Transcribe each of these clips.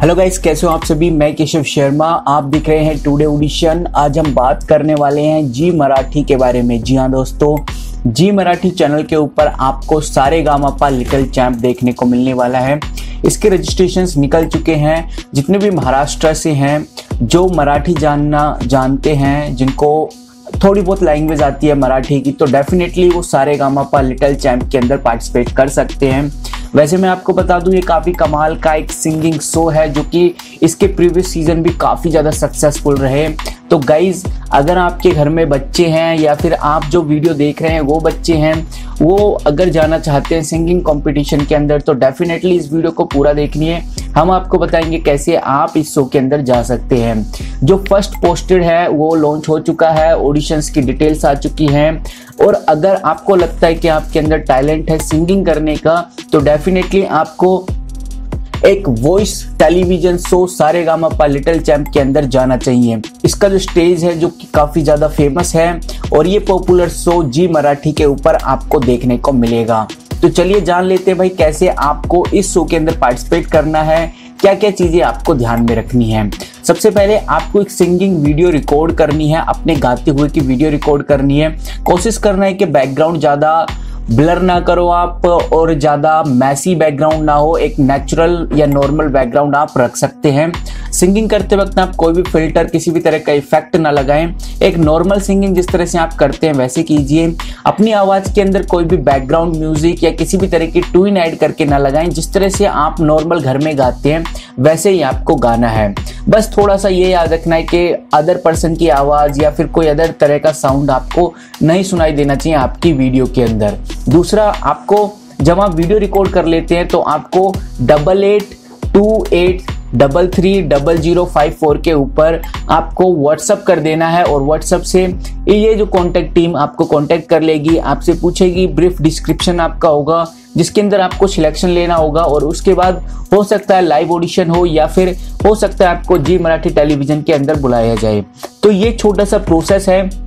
Hello guys कैसे हो आप सभी? मैं केशव शर्मा, आप दिख रहे हैं टुडे ऑडिशन आज हम बात करने वाले हैं जी मराठी के बारे में। जी हाँ दोस्तों जी मराठी चैनल के ऊपर आपको सारे गामापा लिटिल चैम्प देखने को मिलने वाला है। इसके रजिस्ट्रेशन निकल चुके हैं। जितने भी महाराष्ट्र से हैं, जो मराठी जानना, जानते हैं, जिनको थोड़ी बहुत लैंग्वेज आती है मराठी की तो डेफिनेटली वो सारे गामापा लिटिल चैम्प के अंदर पार्टिसिपेट कर सकते हैं। वैसे मैं आपको बता दूँ, ये काफ़ी कमाल का एक सिंगिंग शो है जो कि इसके प्रीवियस सीज़न भी काफ़ी ज़्यादा सक्सेसफुल रहे। तो गाइज़ अगर आपके घर में बच्चे हैं या फिर आप जो वीडियो देख रहे हैं, वो बच्चे हैं, वो अगर जाना चाहते हैं सिंगिंग कंपटीशन के अंदर तो डेफिनेटली इस वीडियो को पूरा देखनी है। हम आपको बताएँगे कैसे आप इस शो के अंदर जा सकते हैं। जो फ़र्स्ट पोस्टेड है, वो लॉन्च हो चुका है ऑडिशंस की डिटेल्स आ चुकी हैं। और अगर आपको लगता है कि आपके अंदर टैलेंट है सिंगिंग करने का तो डेफिनेटली आपको एक voice television show Sa Re Ga Ma Pa little champ के अंदर जाना चाहिए। इसका जो स्टेज है, जो कि काफ़ी ज़्यादा फ़ेमस है, और ये पॉपुलर शो जी मराठी के ऊपर आपको देखने को मिलेगा। तो चलिए जान लेते हैं भाई, कैसे आपको इस शो के अंदर पार्टिसिपेट करना है क्या क्या चीज़ें आपको ध्यान में रखनी है। सबसे पहले आपको एक सिंगिंग वीडियो रिकॉर्ड करनी है, अपने गाते हुए की वीडियो रिकॉर्ड करनी है। कोशिश करना है कि बैकग्राउंड ज़्यादा ब्लर ना करो आप और ज़्यादा मैसी बैकग्राउंड ना हो, एक नेचुरल या नॉर्मल बैकग्राउंड आप रख सकते हैं। सिंगिंग करते वक्त आप कोई भी फ़िल्टर किसी भी तरह का इफ़ेक्ट ना लगाएँ। एक नॉर्मल सिंगिंग जिस तरह से आप करते हैं, वैसे कीजिए। अपनी आवाज़ के अंदर कोई भी बैकग्राउंड म्यूज़िक या किसी भी तरह की ट्यून ऐड करके ना लगाएँ। जिस तरह से आप नॉर्मल घर में गाते हैं, वैसे ही आपको गाना है। बस थोड़ा सा ये याद रखना है कि अदर पर्सन की आवाज़ या फिर कोई अदर तरह का साउंड आपको नहीं सुनाई देना चाहिए आपकी वीडियो के अंदर। दूसरा, आपको जब आप वीडियो रिकॉर्ड कर लेते हैं तो आपको double eight two eight double three double zero five four के ऊपर आपको व्हाट्सअप कर देना है और व्हाट्सअप से ये जो कॉन्टेक्ट टीम आपको कॉन्टेक्ट कर लेगी, आपसे पूछेगी ब्रीफ डिस्क्रिप्शन आपका होगा, जिसके अंदर आपको सिलेक्शन लेना होगा और उसके बाद हो सकता है लाइव ऑडिशन हो या फिर हो सकता है आपको जी मराठी टेलीविज़न के अंदर बुलाया जाए। तो ये छोटा सा प्रोसेस है।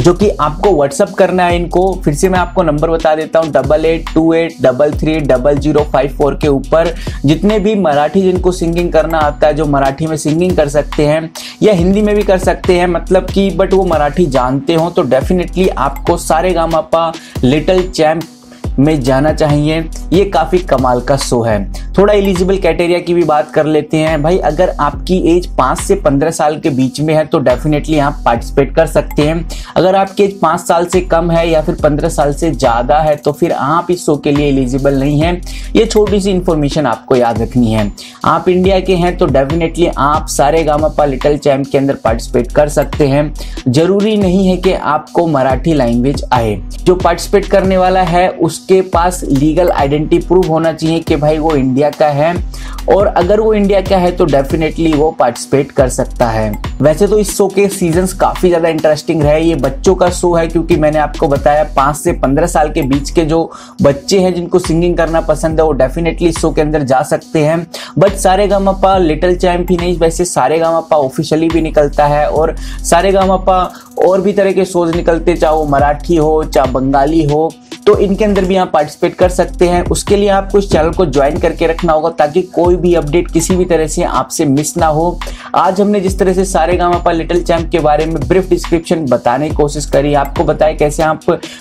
जो कि आपको व्हाट्सअप करना है इनको, फिर से मैं आपको नंबर बता देता हूँ double eight two eight double three double zero five four के ऊपर। जितने भी मराठी जिनको सिंगिंग करना आता है, जो मराठी में सिंगिंग कर सकते हैं, या हिंदी में भी कर सकते हैं मतलब कि बट वो मराठी जानते हो तो डेफिनेटली आपको सारे गामापा लिटल चैम्प में जाना चाहिए ये काफ़ी कमाल का शो है। थोड़ा एलिजिबल कैटेरिया की भी बात कर लेते हैं। भाई, अगर आपकी एज पाँच से पंद्रह साल के बीच में है तो डेफिनेटली आप पार्टिसिपेट कर सकते हैं। अगर आपकी एज पाँच साल से कम है या फिर पंद्रह साल से ज़्यादा है तो फिर आप इस शो के लिए एलिजिबल नहीं है। ये छोटी सी इंफॉर्मेशन आपको याद रखनी है। आप इंडिया के हैं तो डेफिनेटली आप सारे गामापा लिटिल चैम्प के अंदर पार्टिसिपेट कर सकते हैं। ज़रूरी नहीं है कि आपको मराठी लैंग्वेज आए। जो पार्टिसिपेट करने वाला है उसके पास लीगल आइडेंटिटी प्रूफ होना चाहिए कि भाई वो इंडिया का है। और अगर वो इंडिया का है तो डेफिनेटली वो पार्टिसिपेट कर सकता है। वैसे तो इस शो के सीज़न काफ़ी ज़्यादा इंटरेस्टिंग रहे। ये बच्चों का शो है, क्योंकि मैंने आपको बताया, पाँच से पंद्रह साल के बीच के जो बच्चे हैं, जिनको सिंगिंग करना पसंद है, वो डेफिनेटली इस शो के अंदर जा सकते हैं। बट सारे गामापा लिटिल चैम्प ही नहीं, वैसे सारे गामापा ऑफिशियली भी निकलता है। और सारे गामापा और भी तरह के शोज़ निकलते, चाहे वो मराठी हो, चाहे बंगाली हो। तो इनके अंदर भी आप पार्टिसिपेट कर सकते हैं। उसके लिए आपको इस चैनल को ज्वाइन करके रखना होगा ताकि कोई भी अपडेट किसी भी तरह से आपसे मिस ना हो। आज हमने जिस तरह से सारे गाँव पर लिटिल चैम्प के बारे में ब्रीफ डिस्क्रिप्शन बताने की कोशिश करी। आपको बताया कैसे आप,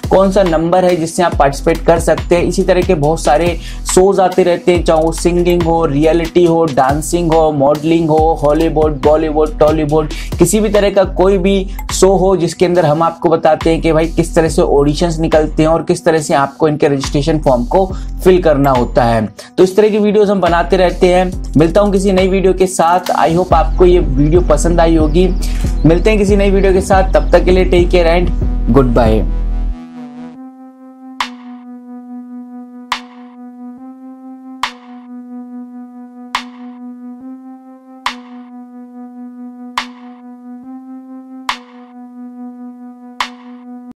कौन सा नंबर है जिससे आप पार्टिसिपेट कर सकते हैं। इसी तरह के बहुत सारे शोज़ आते रहते हैं, चाहे वो सिंगिंग हो रियलिटी हो डांसिंग हो मॉडलिंग हो हॉलीवुड बॉलीवुड टॉलीवुड किसी भी तरह का कोई भी शो हो जिसके अंदर हम आपको बताते हैं कि भाई किस तरह से ऑडिशंस निकलते हैं और किस तरह से आपको इनके रजिस्ट्रेशन फॉर्म को फिल करना होता है। तो इस तरह की वीडियोस हम बनाते रहते हैं। मिलता हूँ किसी नई वीडियो के साथ। आई होप आपको ये वीडियो पसंद आई होगी। मिलते हैं किसी नई वीडियो के साथ। तब तक के लिए take care and good bye